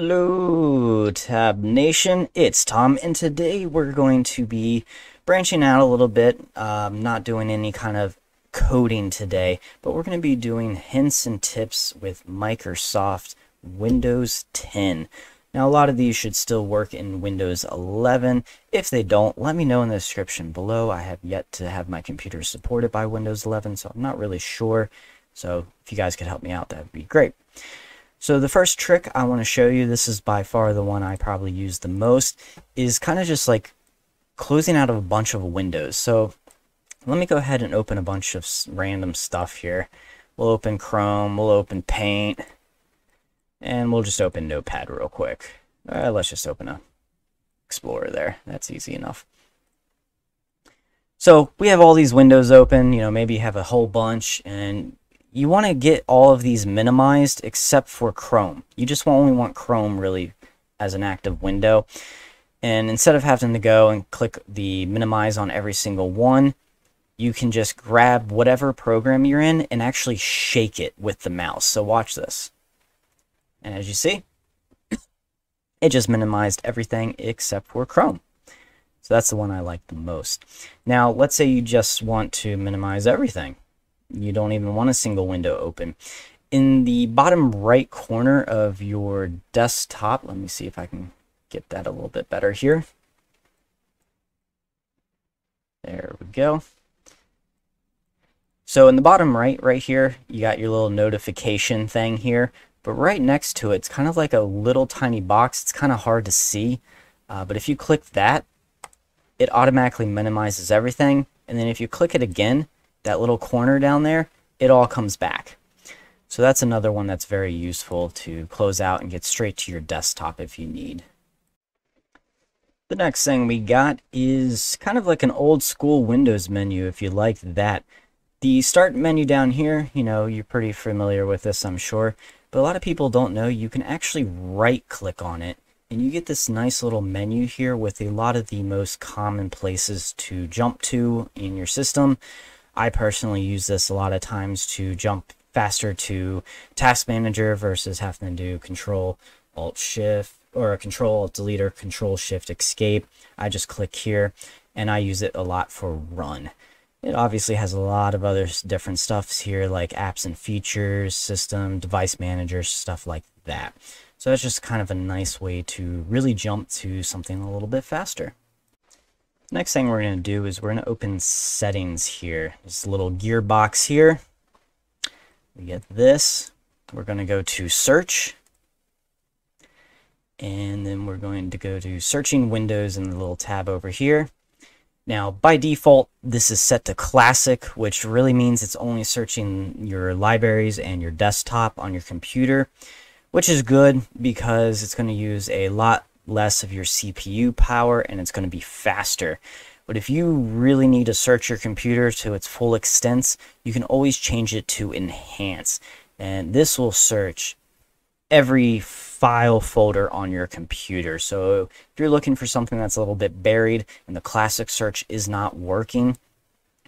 Hello, Tab Nation. It's Tom, and today we're going to be branching out a little bit. Um, not doing any kind of coding today, but we're going to be doing hints and tips with Microsoft Windows 10. Now, a lot of these should still work in Windows 11. If they don't, let me know in the description below. I have yet to have my computer supported by Windows 11, so I'm not really sure. So if you guys could help me out, that would be great. So the first trick I want to show you, this is by far the one I probably use the most, is kind of just like closing out of a bunch of windows. So let me go ahead and open a bunch of random stuff here. We'll open Chrome, we'll open Paint, and we'll just open Notepad real quick. Uh, let's just open a Explorer there. That's easy enough. So we have all these windows open, you know, maybe you have a whole bunch and you want to get all of these minimized except for Chrome. You just only want Chrome really as an active window. And instead of having to go and click the minimize on every single one, you can just grab whatever program you're in and actually shake it with the mouse. So watch this. And as you see, it just minimized everything except for Chrome. So that's the one I like the most. Now, let's say you just want to minimize everything. You don't even want a single window open. In the bottom right corner of your desktop, let me see if I can get that a little bit better here. There we go. So in the bottom right, right here, you got your little notification thing here. But right next to it, it's kind of like a little tiny box. It's kind of hard to see. Uh, but if you click that, it automatically minimizes everything. And then if you click it again, that little corner down there, it all comes back. So that's another one that's very useful to close out and get straight to your desktop if you need. The next thing we got is kind of like an old school Windows menu if you like that. The start menu down here, you know, you're pretty familiar with this, I'm sure. But a lot of people don't know you can actually right click on it and you get this nice little menu here with a lot of the most common places to jump to in your system. I personally use this a lot of times to jump faster to task manager versus having to do control alt shift or control delete or control shift escape. I just click here and I use it a lot for run. It obviously has a lot of other different stuffs here like apps and features, system, device manager, stuff like that. So that's just kind of a nice way to really jump to something a little bit faster. Next thing we're going to do is we're going to open settings here. This little gearbox here. We get this. We're going to go to search. And then we're going to go to searching windows in the little tab over here. Now, by default, this is set to classic, which really means it's only searching your libraries and your desktop on your computer, which is good because it's going to use a lot less of your CPU power and it's going to be faster. But if you really need to search your computer to its full extent, you can always change it to enhance. And this will search every file folder on your computer. So if you're looking for something that's a little bit buried and the classic search is not working,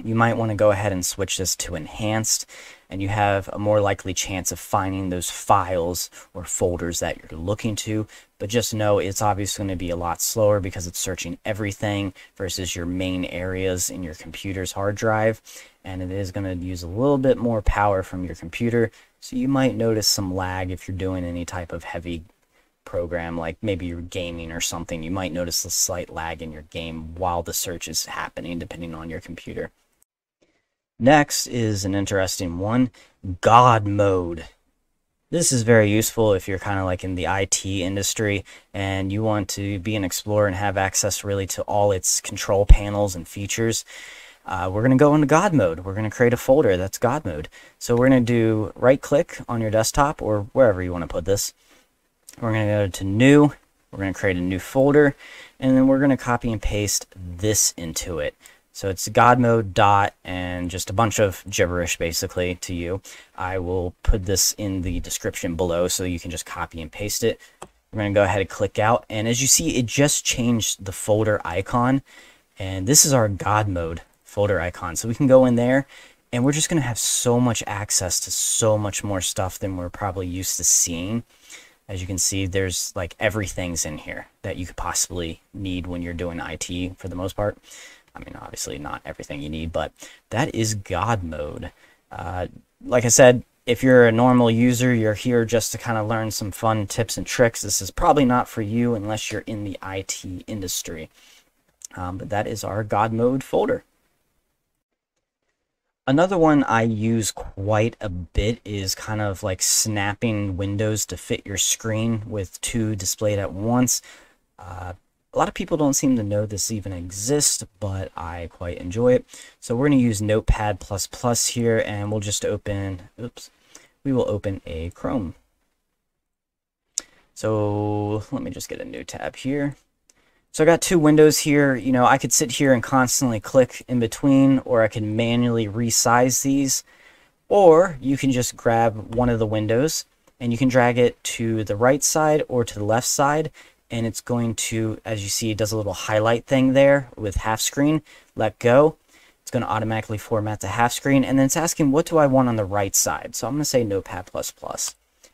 you might want to go ahead and switch this to enhanced and you have a more likely chance of finding those files or folders that you're looking to. But just know it's obviously going to be a lot slower because it's searching everything versus your main areas in your computer's hard drive. And it is going to use a little bit more power from your computer. So you might notice some lag if you're doing any type of heavy program like maybe you're gaming or something you might notice a slight lag in your game while the search is happening depending on your computer Next is an interesting one, God mode. This is very useful if you're kind of like in the IT industry and you want to be an explorer and have access really to all its control panels and features. Uh, we're going to go into God mode. We're going to create a folder that's God mode. So we're going to do right click on your desktop or wherever you want to put this. We're going to go to new. We're going to create a new folder and then we're going to copy and paste this into it. So it's God mode dot and just a bunch of gibberish basically to you. I will put this in the description below so you can just copy and paste it. We're going to go ahead and click out. And as you see, it just changed the folder icon. And this is our God mode folder icon. So we can go in there and we're just going to have so much access to so much more stuff than we're probably used to seeing. As you can see, there's like everything's in here that you could possibly need when you're doing IT for the most part. I mean, obviously not everything you need, but that is God mode. Uh, like I said, if you're a normal user, you're here just to kind of learn some fun tips and tricks. This is probably not for you unless you're in the IT industry. Um, but that is our God mode folder. Another one I use quite a bit is kind of like snapping windows to fit your screen with two displayed at once. Uh, a lot of people don't seem to know this even exists, but I quite enjoy it. So we're going to use Notepad++ here, and we'll just open, oops, we will open a Chrome. So let me just get a new tab here. So I got two windows here. You know, I could sit here and constantly click in between, or I can manually resize these. Or you can just grab one of the windows and you can drag it to the right side or to the left side. And it's going to, as you see, it does a little highlight thing there with half screen. Let go. It's going to automatically format to half screen. And then it's asking, what do I want on the right side? So I'm going to say Notepad++.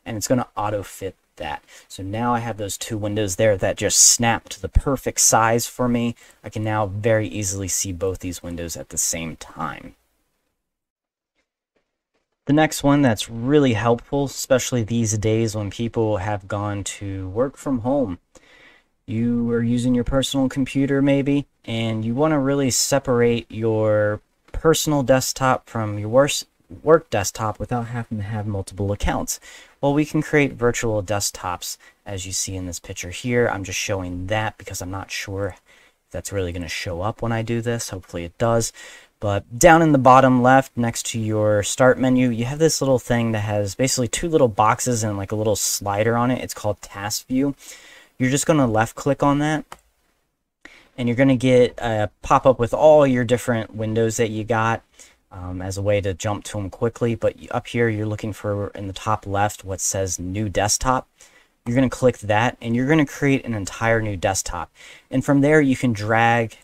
And it's going to auto fit that. So now I have those two windows there that just snap to the perfect size for me. I can now very easily see both these windows at the same time. The next one that's really helpful, especially these days when people have gone to work from home. You are using your personal computer maybe, and you want to really separate your personal desktop from your work, work desktop without having to have multiple accounts. Well, we can create virtual desktops as you see in this picture here. I'm just showing that because I'm not sure if that's really going to show up when I do this. Hopefully it does. But down in the bottom left, next to your start menu, you have this little thing that has basically two little boxes and like a little slider on it. It's called Task View. You're just going to left click on that. And you're going to get a pop-up with all your different windows that you got um, as a way to jump to them quickly. But up here, you're looking for in the top left what says New Desktop. You're going to click that, and you're going to create an entire new desktop. And from there, you can drag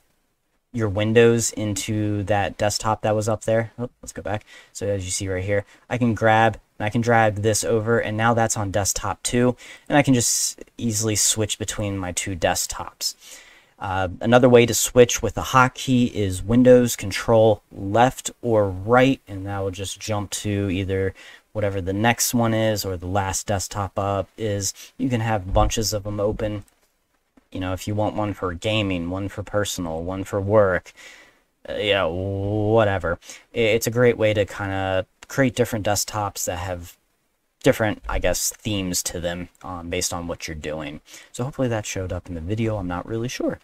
your windows into that desktop that was up there. Oh, let's go back. So as you see right here, I can grab and I can drag this over and now that's on desktop two and I can just easily switch between my two desktops. Uh, another way to switch with a hotkey is Windows Control left or right, and that will just jump to either whatever the next one is or the last desktop up is. You can have bunches of them open. You know, if you want one for gaming, one for personal, one for work, uh, you know, whatever. It's a great way to kind of create different desktops that have different, I guess, themes to them um, based on what you're doing. So hopefully that showed up in the video. I'm not really sure.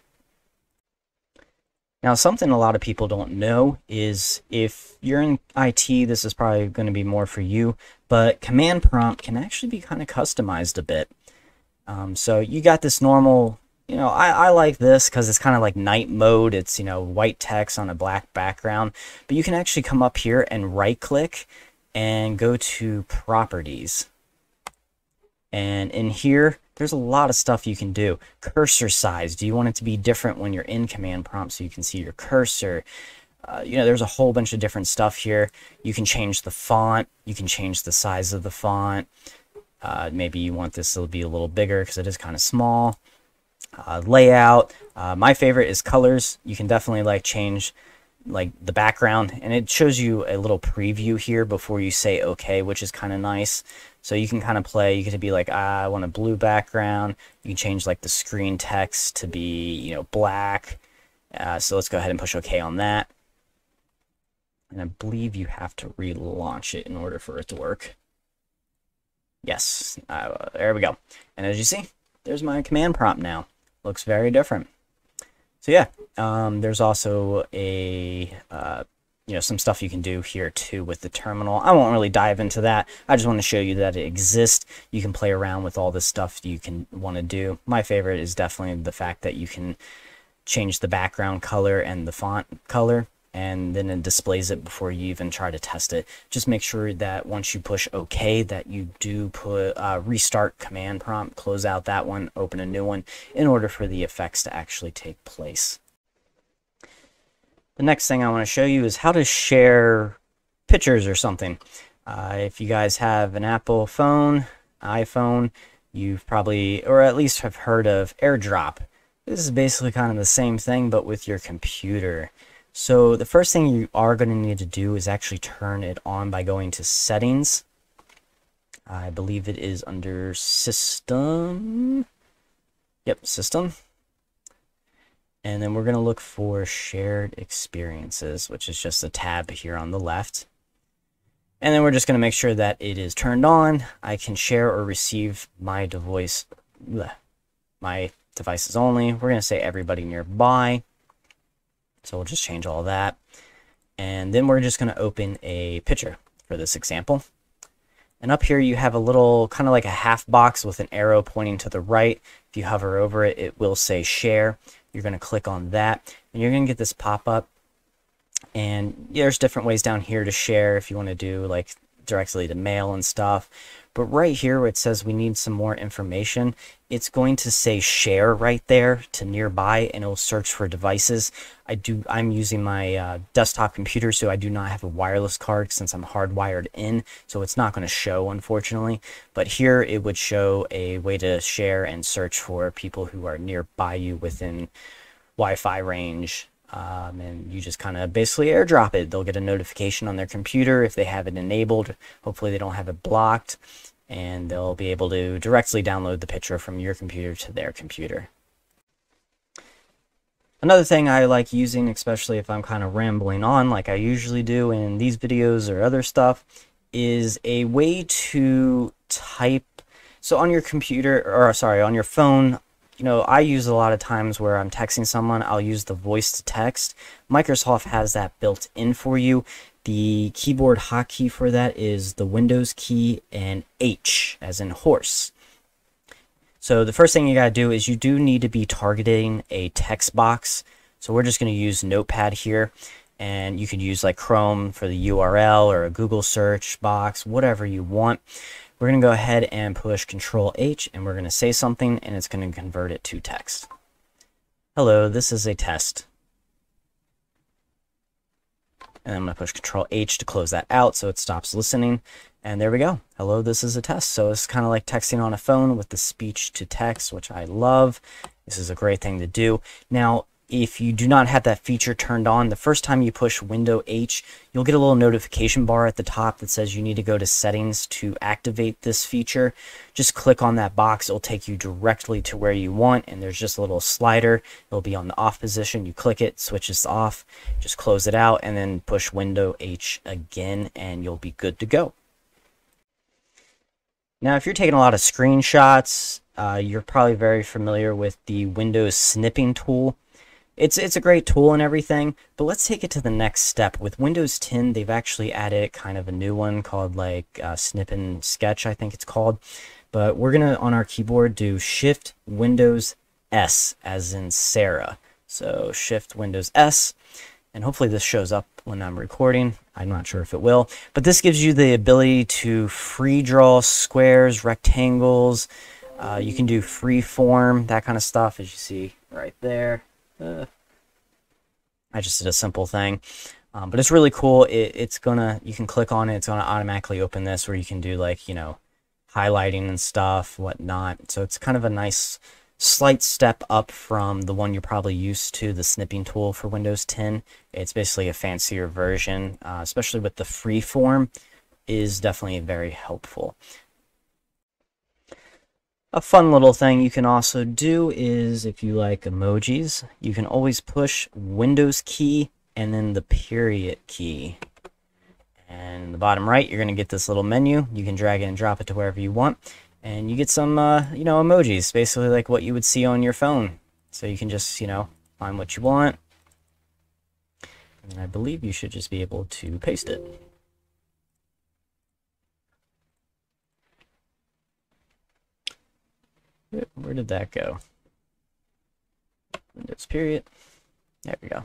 Now, something a lot of people don't know is if you're in IT, this is probably going to be more for you, but command prompt can actually be kind of customized a bit. Um, so you got this normal, you know, I, I like this because it's kind of like night mode. It's, you know, white text on a black background, but you can actually come up here and right click and go to properties. And in here, there's a lot of stuff you can do. Cursor size. Do you want it to be different when you're in command prompt so you can see your cursor? Uh, you know, there's a whole bunch of different stuff here. You can change the font. You can change the size of the font. Uh, maybe you want this to be a little bigger because it is kind of small. Uh, layout. Uh, my favorite is colors. You can definitely like change like the background and it shows you a little preview here before you say okay which is kind of nice. So you can kind of play. You can be like ah, I want a blue background. You can change like the screen text to be you know black. Uh, so let's go ahead and push okay on that. And I believe you have to relaunch it in order for it to work. Yes. Uh, there we go. And as you see there's my command prompt now looks very different so yeah, um, there's also a uh, you know some stuff you can do here too with the terminal. I won't really dive into that. I just want to show you that it exists. You can play around with all this stuff you can want to do. My favorite is definitely the fact that you can change the background color and the font color and then it displays it before you even try to test it. Just make sure that once you push OK that you do put uh, restart command prompt, close out that one, open a new one in order for the effects to actually take place. The next thing I want to show you is how to share pictures or something. Uh, if you guys have an Apple phone, iPhone, you've probably, or at least have heard of AirDrop. This is basically kind of the same thing, but with your computer. So the first thing you are going to need to do is actually turn it on by going to settings. I believe it is under system. Yep, system. And then we're going to look for shared experiences, which is just a tab here on the left. And then we're just going to make sure that it is turned on. I can share or receive my device, bleh, my devices only. We're going to say everybody nearby. So we'll just change all that. And then we're just going to open a picture for this example. And up here you have a little kind of like a half box with an arrow pointing to the right. If you hover over it, it will say share. You're going to click on that and you're going to get this pop up. And there's different ways down here to share if you want to do like directly to mail and stuff. But right here it says we need some more information, it's going to say share right there to nearby and it'll search for devices. I do, I'm using my uh, desktop computer, so I do not have a wireless card since I'm hardwired in, so it's not going to show unfortunately. But here it would show a way to share and search for people who are nearby you within Wi-Fi range um, and you just kind of basically airdrop it. They'll get a notification on their computer if they have it enabled. Hopefully, they don't have it blocked, and they'll be able to directly download the picture from your computer to their computer. Another thing I like using, especially if I'm kind of rambling on like I usually do in these videos or other stuff, is a way to type. So on your computer, or sorry, on your phone, you know, I use a lot of times where I'm texting someone, I'll use the voice to text. Microsoft has that built in for you. The keyboard hotkey for that is the Windows key and H, as in horse. So the first thing you gotta do is you do need to be targeting a text box. So we're just gonna use Notepad here and you can use like Chrome for the URL or a Google search box, whatever you want. We're going to go ahead and push Control H and we're going to say something and it's going to convert it to text. Hello, this is a test. And I'm going to push Control H to close that out so it stops listening. And there we go. Hello, this is a test. So it's kind of like texting on a phone with the speech to text, which I love. This is a great thing to do. Now, if you do not have that feature turned on, the first time you push Window H, you'll get a little notification bar at the top that says you need to go to settings to activate this feature. Just click on that box. It'll take you directly to where you want, and there's just a little slider. It'll be on the off position. You click it, switches off, just close it out, and then push Window H again, and you'll be good to go. Now, if you're taking a lot of screenshots, uh, you're probably very familiar with the Windows snipping tool. It's, it's a great tool and everything, but let's take it to the next step. With Windows 10, they've actually added kind of a new one called like uh, Snip and Sketch, I think it's called. But we're going to, on our keyboard, do Shift Windows S, as in Sarah. So Shift Windows S, and hopefully this shows up when I'm recording. I'm not sure if it will, but this gives you the ability to free draw squares, rectangles. Uh, you can do free form, that kind of stuff, as you see right there. Uh, I just did a simple thing. Um, but it's really cool. It, it's gonna, you can click on it. It's gonna automatically open this where you can do like, you know, highlighting and stuff, whatnot. So it's kind of a nice slight step up from the one you're probably used to, the snipping tool for Windows 10. It's basically a fancier version, uh, especially with the freeform is definitely very helpful. A fun little thing you can also do is if you like emojis, you can always push Windows key and then the period key. And in the bottom right, you're going to get this little menu. You can drag it and drop it to wherever you want. And you get some, uh, you know, emojis, basically like what you would see on your phone. So you can just, you know, find what you want. And I believe you should just be able to paste it. Where did that go? Windows period. There we go.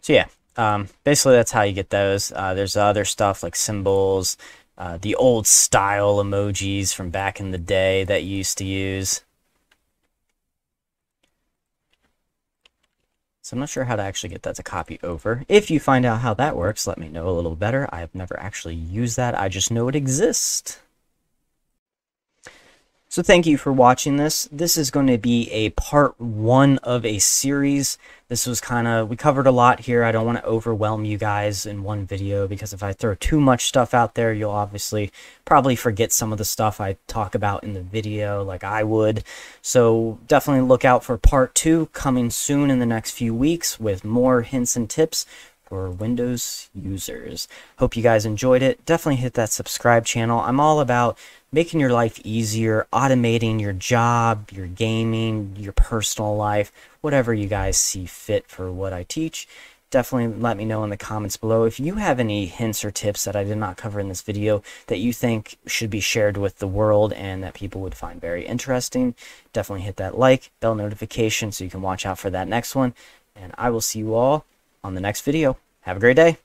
So yeah, um, basically that's how you get those. Uh, there's other stuff like symbols, uh, the old style emojis from back in the day that you used to use. So I'm not sure how to actually get that to copy over. If you find out how that works, let me know a little better. I have never actually used that. I just know it exists. So thank you for watching this. This is going to be a part one of a series. This was kind of, we covered a lot here. I don't want to overwhelm you guys in one video because if I throw too much stuff out there, you'll obviously probably forget some of the stuff I talk about in the video like I would. So definitely look out for part two coming soon in the next few weeks with more hints and tips for Windows users. Hope you guys enjoyed it. Definitely hit that subscribe channel. I'm all about making your life easier, automating your job, your gaming, your personal life, whatever you guys see fit for what I teach. Definitely let me know in the comments below if you have any hints or tips that I did not cover in this video that you think should be shared with the world and that people would find very interesting. Definitely hit that like, bell notification so you can watch out for that next one. And I will see you all on the next video. Have a great day.